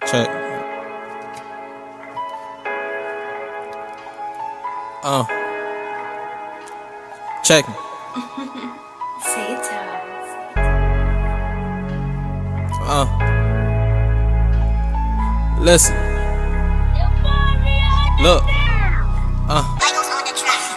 Check. Uh. Check. Say it Uh. Listen. Look. Uh.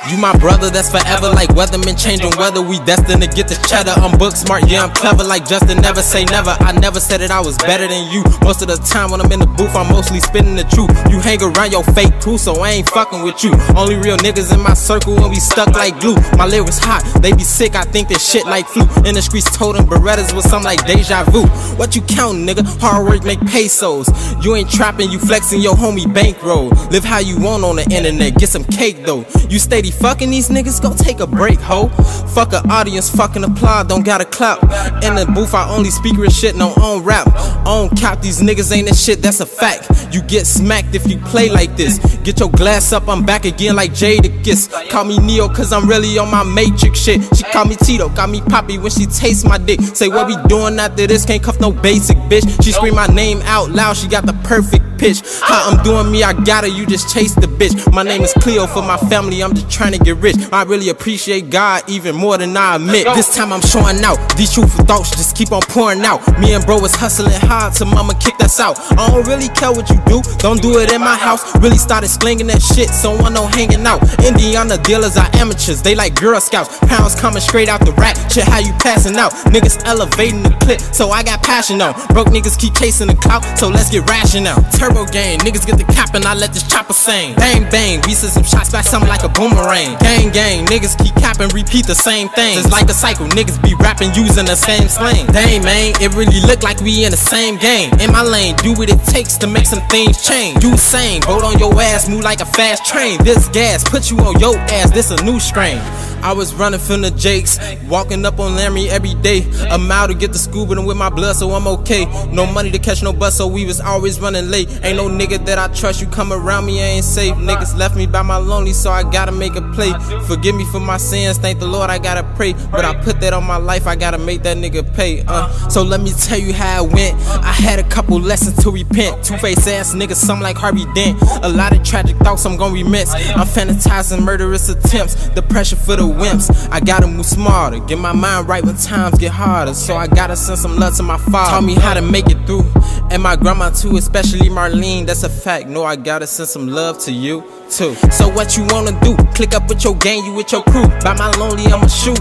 You my brother, that's forever. Like weathermen changing weather, we destined to get the cheddar. I'm book smart, yeah, I'm clever. Like Justin, never say never. I never said that I was better than you. Most of the time when I'm in the booth, I'm mostly spitting the truth. You hang around your fake crew, so I ain't fucking with you. Only real niggas in my circle and we stuck like glue. My lyrics hot, they be sick, I think this shit like flu. In the streets, toting Berettas with some like deja vu. What you counting, nigga? Hard work make pesos. You ain't trapping, you flexing your homie bankroll. Live how you want on the internet, get some cake though. You steady fucking these niggas, go take a break, ho. Fuck a audience, fucking applaud, don't gotta clap. In the booth, I only speak real shit, no own rap. Own cap, these niggas ain't that shit, that's a fact. You get smacked if you play like this. Get your glass up, I'm back again like Jadakiss. Call me Neo, cause I'm really on my Matrix shit. She call me Tito, got me Poppy when she tastes my dick. Say, what we doing after this? Can't cuff no basic bitch. She scream my name out loud, she got the perfect pitch. How I'm doing me, I got her, you just chase the bitch. My name is Cleo for my family, I'm just trying to get rich. I really appreciate God even more than I admit. This time I'm showing out, these truthful thoughts just keep on pouring out. Me and bro is hustling hard till mama kicked us out. I don't really care what you do, don't do it in my house. Really started slinging that shit, so I know hanging out. Indiana dealers are amateurs, they like Girl Scouts. Pounds coming straight out the rack, shit how you passing out. Niggas elevating the clip, so I got passion on. Broke niggas keep chasing the clout, so let's get rational. Turbo game, niggas get the cap and I let this chopper sing. Bang bang, we send some shots back, something like a boomerang. Gang gang, niggas keep capping, repeat the same thing. It's like a cycle, niggas be rapping using the same slang. Dang man, it really look like we in the same game. In my lane, do what it takes to make some things change. You same, boat on your ass, move like a fast train. This gas, put you on your ass, this a new strain. I was running from the Jakes, walking up on Laramie every day. A mile to get to school, but I'm with my blood, so I'm okay. No money to catch no bus, so we was always running late. Ain't no nigga that I trust, you come around me, I ain't safe. Niggas left me by my lonely, so I gotta make a play. Forgive me for my sins, thank the Lord, I gotta pray. But I put that on my life, I gotta make that nigga pay. Uh, so let me tell you how it went. I had a couple lessons to repent. Two face ass niggas, some like Harvey Dent. A lot of tragic thoughts I'm gonna remix. I'm fantasizing murderous attempts, the pressure for the wimps. I gotta move smarter, get my mind right when times get harder. So I gotta send some love to my father. Taught me how to make it through. And my grandma too, especially Marlene, that's a fact. No, I gotta send some love to you too. So what you wanna do? Click up with your gang, you with your crew. By my lonely, I'ma shoot.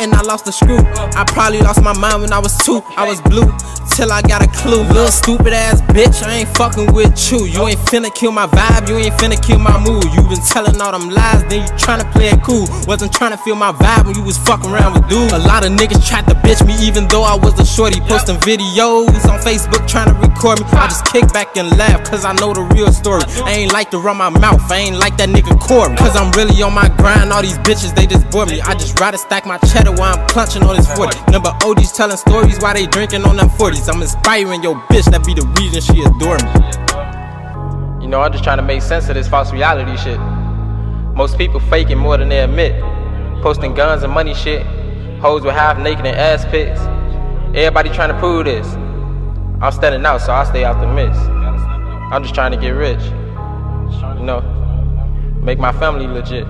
And I lost the screw. I probably lost my mind when I was two. I was blue till I got a clue. Little stupid ass bitch, I ain't fucking with you. You ain't finna kill my vibe, you ain't finna kill my mood. You been telling all them lies, then you tryna play it cool. Wasn't tryna feel my vibe when you was fucking around with dudes. A lot of niggas tried to bitch me, even though I was a shorty. Posting videos on Facebook trying to record me. I just kick back and laugh, cause I know the real story. I ain't like to run my mouth, I ain't like that nigga Corey. Cause I'm really on my grind, all these bitches, they just bore me. I just rather stack my cheddar while I'm clutching on this 40. Number OGs telling stories while they drinking on them 40s. I'm inspiring your bitch, that be the reason she adore me. You know, I'm just trying to make sense of this false reality shit. Most people faking more than they admit. Posting guns and money shit. Hoes with half naked and ass pics. Everybody trying to prove this. I'm standing out, so I stay out the mix. I'm just trying to get rich. You know, make my family legit.